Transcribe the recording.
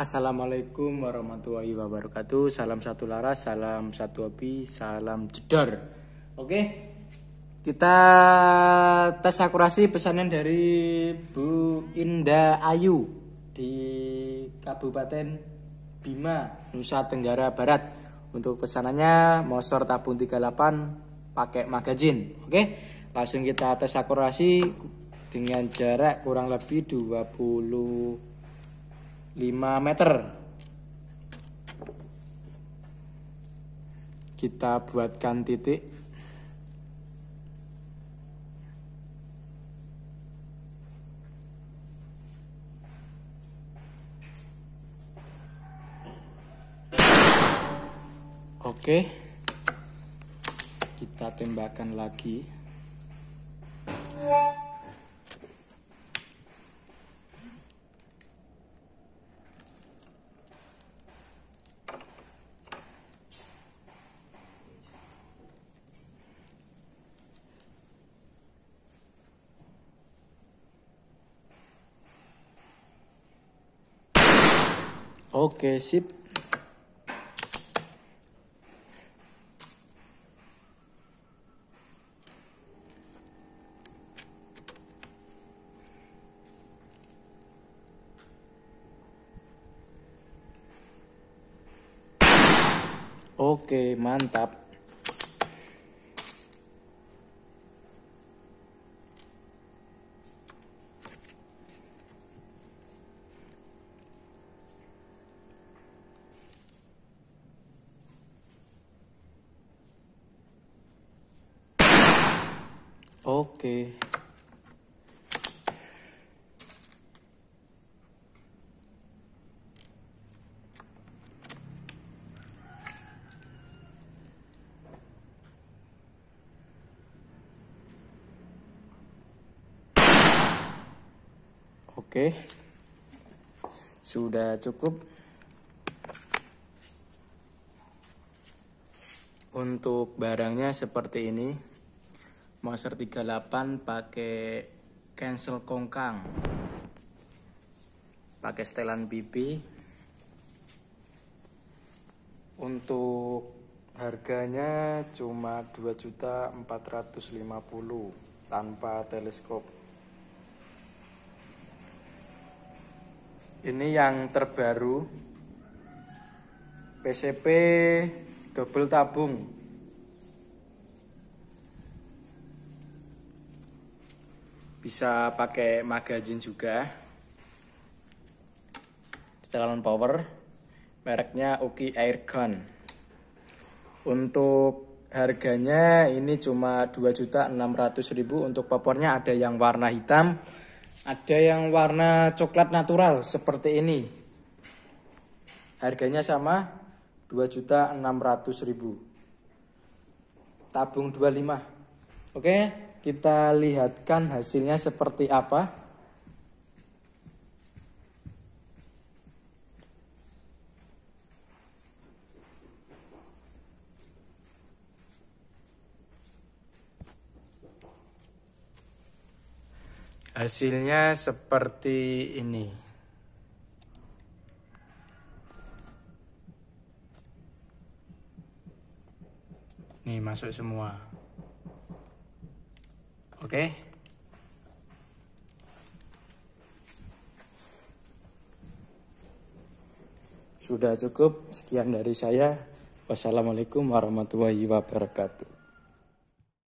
Assalamualaikum warahmatullahi wabarakatuh. Salam satu laras, salam satu hobi, salam jedor. Oke, kita tes akurasi pesanan dari Bu Indah Ayu di Kabupaten Bima, Nusa Tenggara Barat. Untuk pesanannya Mosor tabung 38 pakai magazin. Oke, langsung kita tes akurasi dengan jarak kurang lebih 20 5 meter. Kita buatkan titik. Oke. Kita tembakkan lagi Oke, sip. Oke, mantap. Oke. Oke. Sudah cukup. Untuk barangnya seperti ini. Monster 38 pakai cancel kongkang. Pakai setelan pipi. Untuk harganya cuma 2.450 tanpa teleskop. Ini yang terbaru PCP double tabung bisa pakai magazin juga. Setelan power mereknya Uki Airgun. Untuk harganya ini cuma 2.600.000 untuk popornya ada yang warna hitam ada yang warna coklat natural seperti ini. Harganya sama 2.600.000 tabung 25 oke kita lihatkan hasilnya seperti apa. Hasilnya seperti ini. Nih masuk semua. Oke. Sudah cukup. Sekian dari saya. Wassalamualaikum warahmatullahi wabarakatuh.